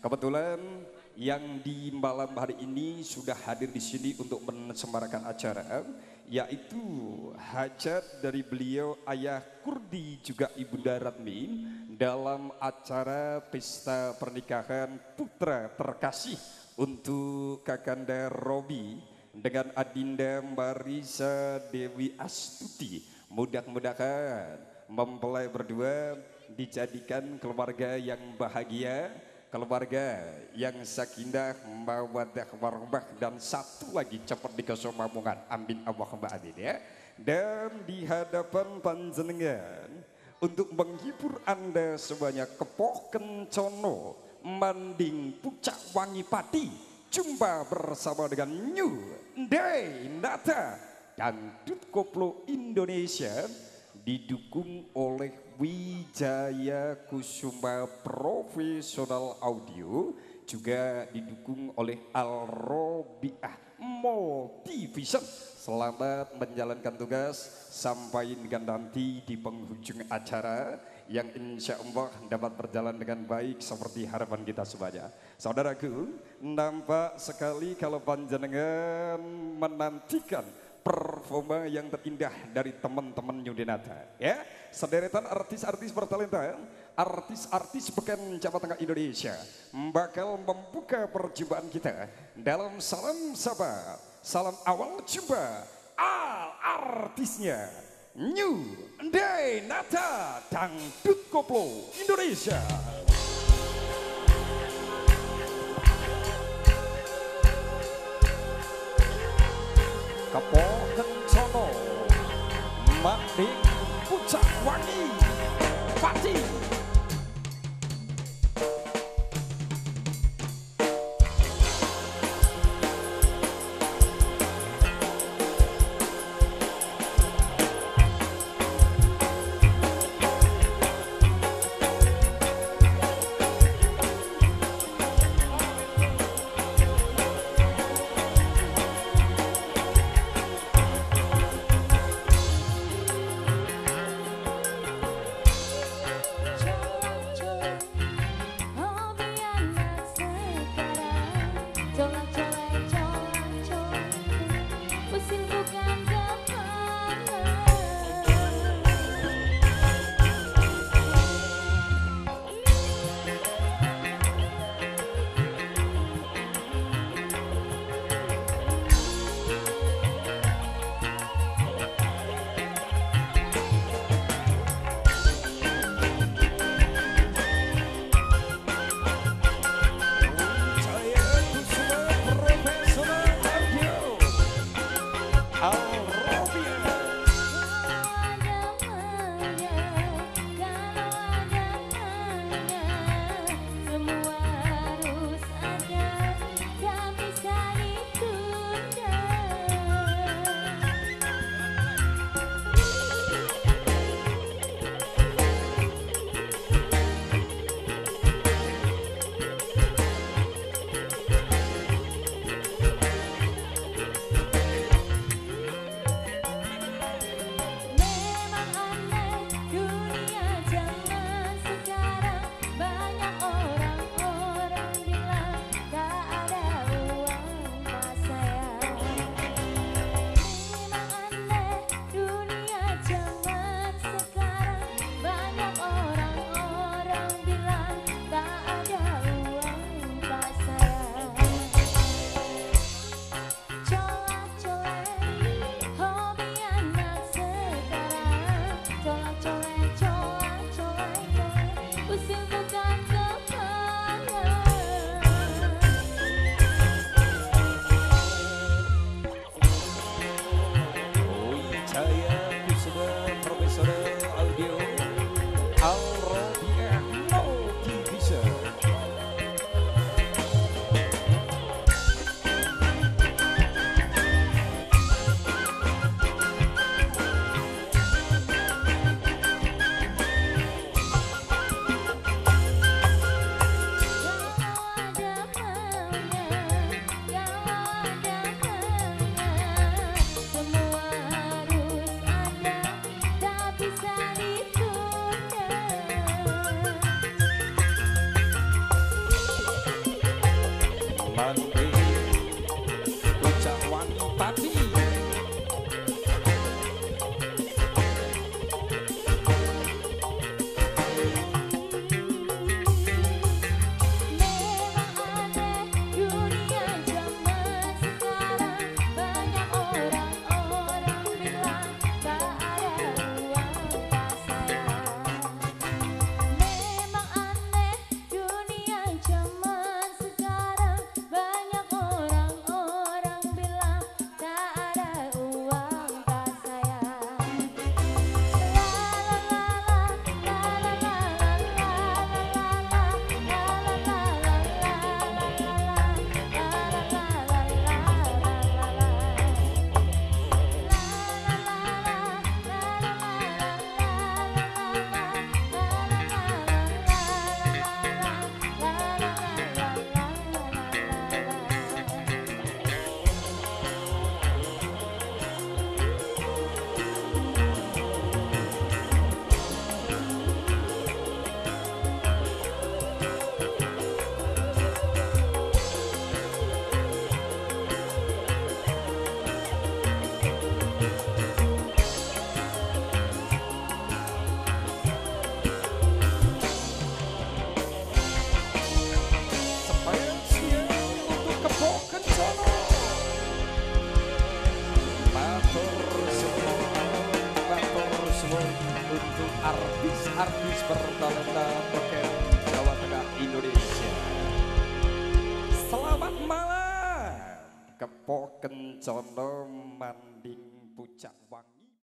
Kebetulan yang di malam hari ini sudah hadir di sini untuk mensembarakan acara yaitu hajat dari beliau ayah Kurdi juga ibunda Radmin dalam acara pesta pernikahan putra terkasih untuk Kakanda Robi dengan Adinda Marisa Dewi Astuti. Mudah-mudahan mempelai berdua dijadikan keluarga yang bahagia keluarga yang sakinah mawadah warahmah dan satu lagi cepat dikesomamungan amin Allahumma amin ya. Dan di hadapan panjenengan untuk menghibur anda semuanya kepoh kencono manding pucak wangi pati jumpa bersama dengan New Day Nata dan Dut Indonesia didukung oleh Wijaya Kusuma Profesional Audio juga didukung oleh Alrobiah Multivision. Selamat menjalankan tugas sampai dengan nanti di penghujung acara yang insya Allah dapat berjalan dengan baik seperti harapan kita semuanya. Saudaraku, nampak sekali kalau panjenengan menantikan performa yang terindah dari teman-teman Yudinata. Ya, sederetan artis-artis bertalenta, artis-artis pekan Jawa Tengah Indonesia bakal membuka perjumpaan kita dalam salam sapa, salam awal jumpa al artisnya New Day Nata Dangdut Koplo Indonesia. Kepoh artis-artis bertalenta beken Jawa Tengah Indonesia. Selamat malam, Kepo Kencono Manding Pucak Wangi.